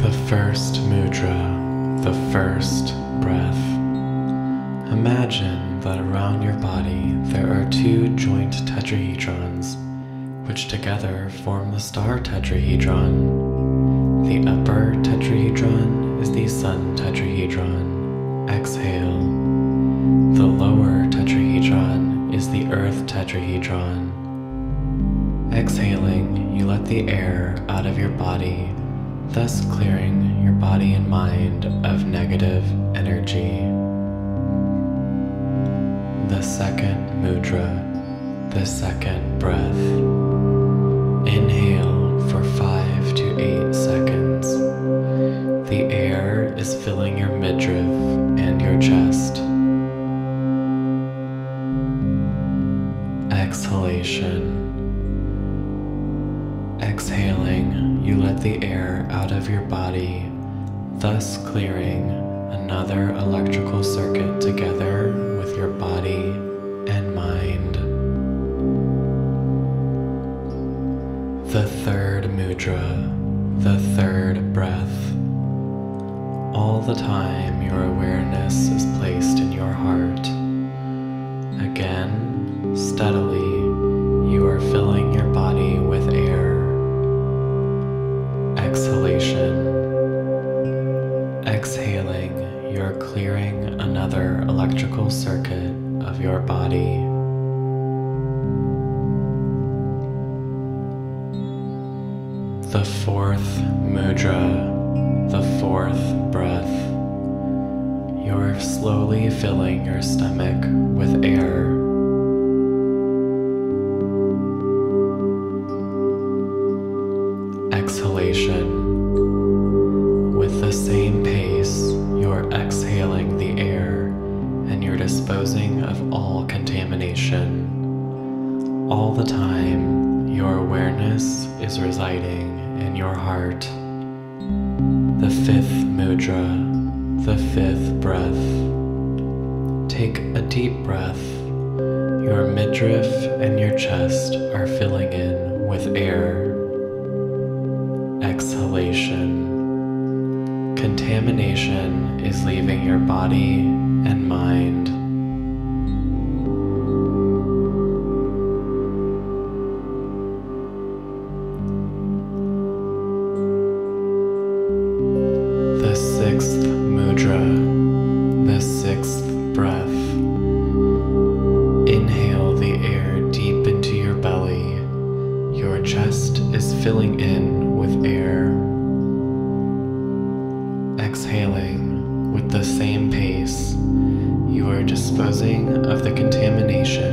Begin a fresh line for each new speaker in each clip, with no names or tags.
The first mudra, the first breath. Imagine that around your body there are two joint tetrahedrons, which together form the star tetrahedron. The upper tetrahedron is the sun tetrahedron. Exhale. The lower tetrahedron is the earth tetrahedron. Exhaling, you let the air out of your body, thus clearing your body and mind of negative energy. The second mudra, the second breath. Inhale for five to eight seconds. The air is filling your midriff and your chest. Exhalation. Exhaling, you let the air out of your body, thus clearing another electrical circuit together with your body and mind. The third mudra, the third breath. All the time, your awareness is placed in your heart. Again, steadily, you are filling Exhaling, you're clearing another electrical circuit of your body. The fourth mudra, the fourth breath. You're slowly filling your stomach with air. Is residing in your heart. The fifth mudra, the fifth breath. Take a deep breath. Your midriff and your chest are filling in with air. Exhalation. Contamination is leaving your body and mind. Filling in with air. Exhaling with the same pace, you are disposing of the contamination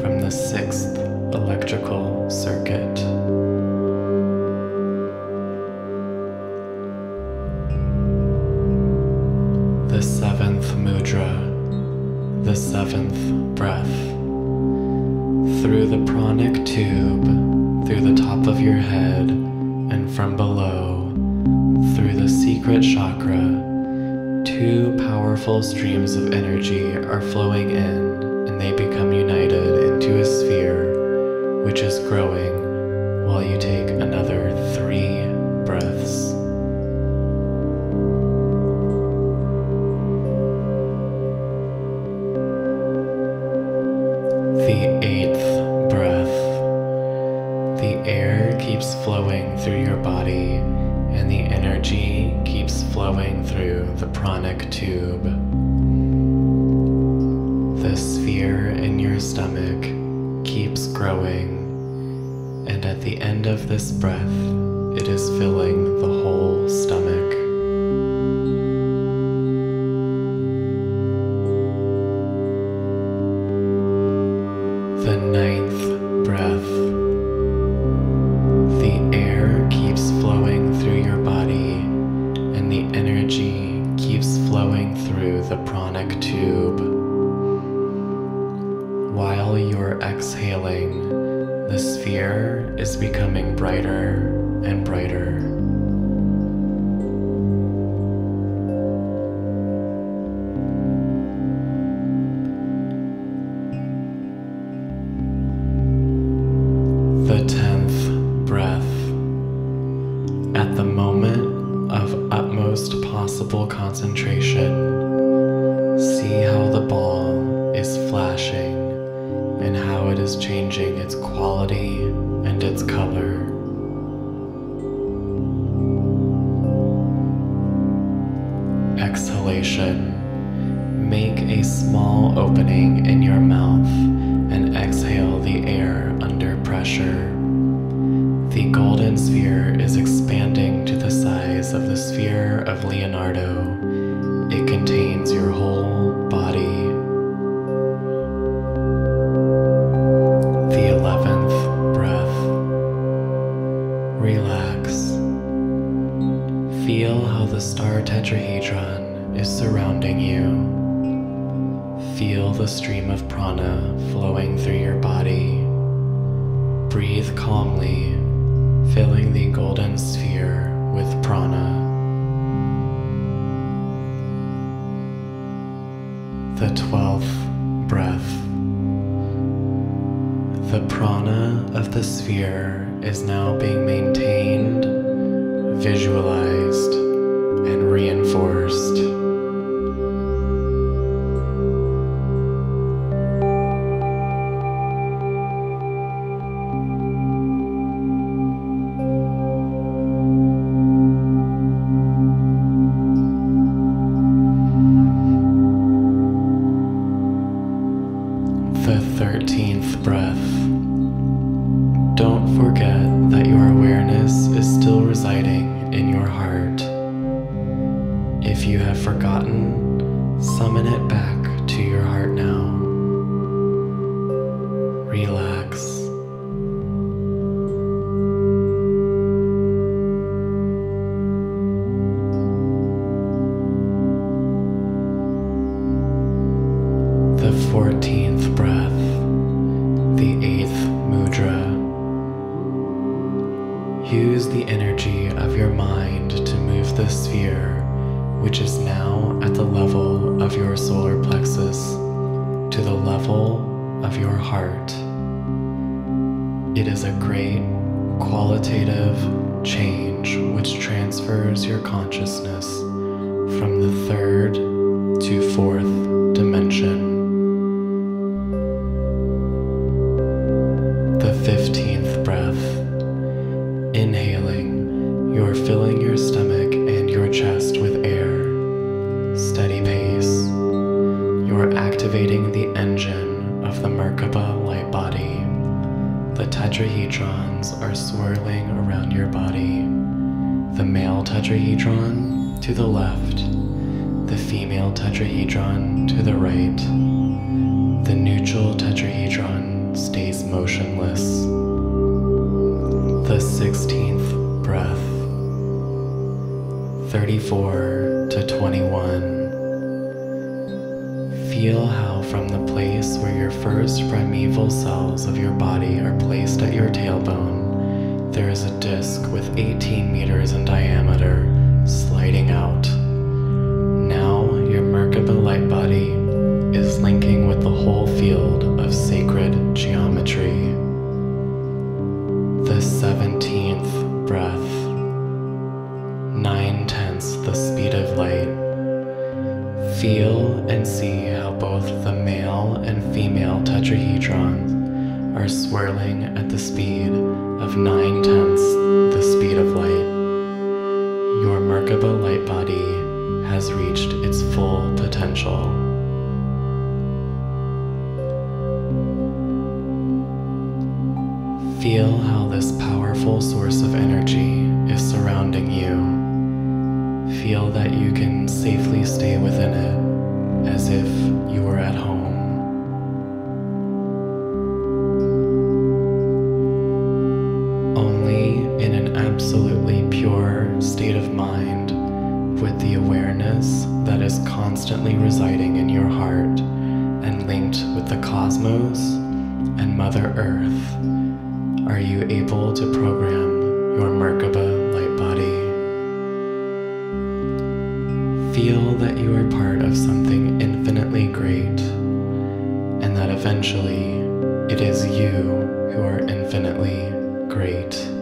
from the sixth electrical circuit. The seventh mudra, the seventh breath. Through the pranic tube, through the top of your head, and from below, through the secret chakra, two powerful streams of energy are flowing in and they become united into a sphere which is growing while you take another three flowing through your body, and the energy keeps flowing through the pranic tube. The sphere in your stomach keeps growing, and at the end of this breath, it is filling the whole stomach. Pranic tube. While you're exhaling, the sphere is becoming brighter and brighter. How it is changing its quality and its color. Exhalation. Make a small opening is surrounding you. Feel the stream of prana flowing through your body. Breathe calmly, filling the golden sphere with prana. The twelfth breath. The prana of the sphere is now being maintained, visualized, and reinforced. If you have forgotten, summon it back to your heart now. Relax. The fourteenth breath, the eighth mudra. Use the energy of your mind to move the sphere, which is now at the level of your solar plexus, to the level of your heart. It is a great qualitative change which transfers your consciousness from the third to fourth dimension. Tetrahedrons are swirling around your body. The male tetrahedron to the left, the female tetrahedron to the right. The neutral tetrahedron stays motionless. The 16th breath. 34 to 21. Feel how, from the place where your first primeval cells of your body are placed at your tailbone, there is a disc with 18 meters in diameter sliding out. Now, your Merkaba light body is linking with the whole field of sacred geometry. The 17th breath. Feel and see how both the male and female tetrahedrons are swirling at the speed of nine tenths the speed of light. Your Merkaba light body has reached its full potential. Feel how this powerful source of energy is surrounding you. Feel that you can safely stay within it as if you were at home. Only in an absolutely pure state of mind, with the awareness that is constantly residing in your heart and linked with the cosmos and Mother Earth, are you able to program Feel that you are part of something infinitely great, and that eventually it is you who are infinitely great.